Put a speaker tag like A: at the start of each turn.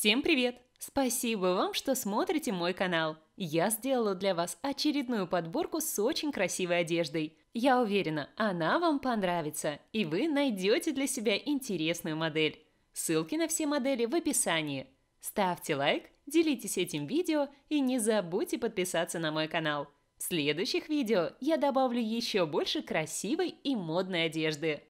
A: Всем привет! Спасибо вам, что смотрите мой канал. Я сделала для вас очередную подборку с очень красивой одеждой. Я уверена, она вам понравится, и вы найдете для себя интересную модель. Ссылки на все модели в описании. Ставьте лайк, делитесь этим видео и не забудьте подписаться на мой канал. В следующих видео я добавлю еще больше красивой и модной одежды.